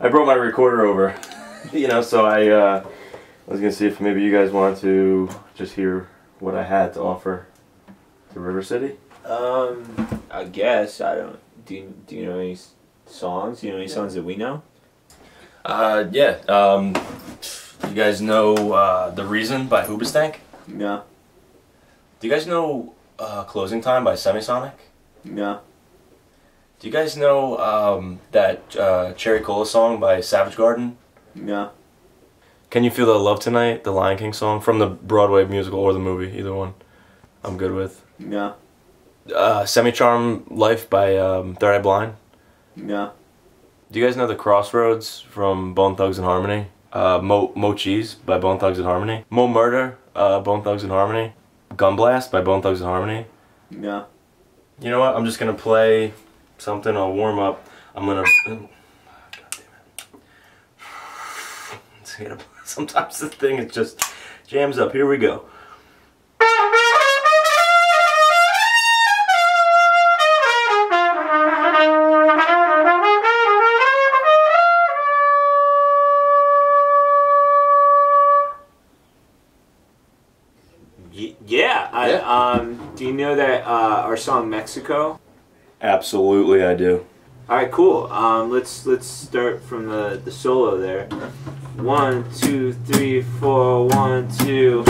my recorder over. you know, so I uh, I was gonna see if maybe you guys wanted to just hear what I had to offer to River City. Um, I guess I don't. Do you, do you know any songs? Do you know any songs that we know? Uh, yeah. Um, you guys know uh, the reason by Hoobastank? No, Do you guys know uh, Closing Time by Semisonic? no. Do you guys know um, that uh, Cherry Cola song by Savage Garden? Yeah. Can you feel the love tonight? The Lion King song from the Broadway musical or the movie, either one. I'm good with. No. Uh, Semi Charm Life by um, Third Eye Blind. No. Do you guys know the Crossroads from Bone Thugs and Harmony? Uh, Mo Mo Cheese by Bone Thugs and Harmony. Mo Murder, uh, Bone Thugs and Harmony. Gun Blast by Bone Thugs and Harmony. No. You know what? I'm just gonna play something. I'll warm up. I'm gonna. God. Sometimes the thing it just jams up. Here we go. Y- yeah. I, Yeah. Um. Do you know that uh, our song Mexico? Absolutely, I do. All right, cool. Um, let's let's start from the the solo there. One, two, three, four. One, two.